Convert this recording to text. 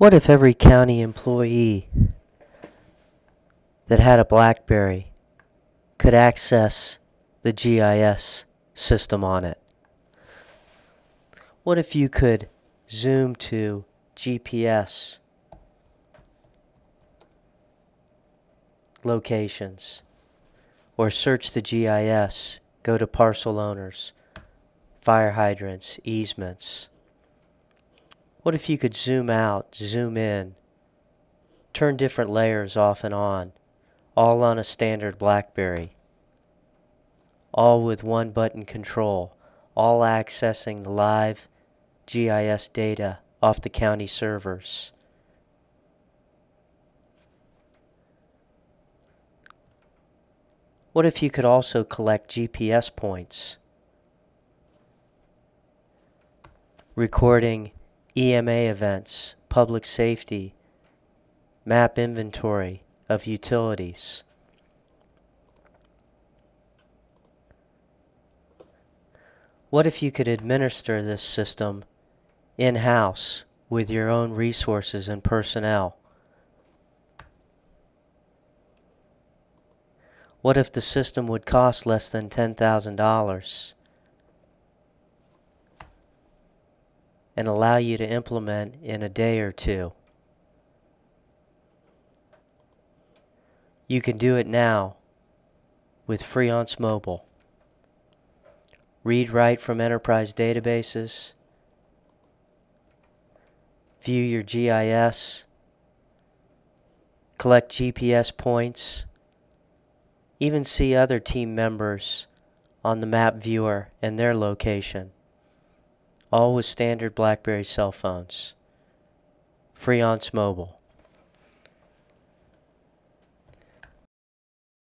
What if every county employee that had a BlackBerry could access the GIS system on it? What if you could zoom to GPS locations or search the GIS, go to parcel owners, fire hydrants, easements? What if you could zoom out, zoom in, turn different layers off and on, all on a standard BlackBerry, all with one button control, all accessing the live GIS data off the county servers? What if you could also collect GPS points, recording EMA events, public safety, map inventory of utilities. What if you could administer this system in-house with your own resources and personnel? What if the system would cost less than $10,000? And allow you to implement in a day or two. You can do it now with Freeance Mobile. Read write from enterprise databases, view your GIS, collect GPS points, even see other team members on the map viewer and their location all with standard BlackBerry cell phones. Freeance Mobile.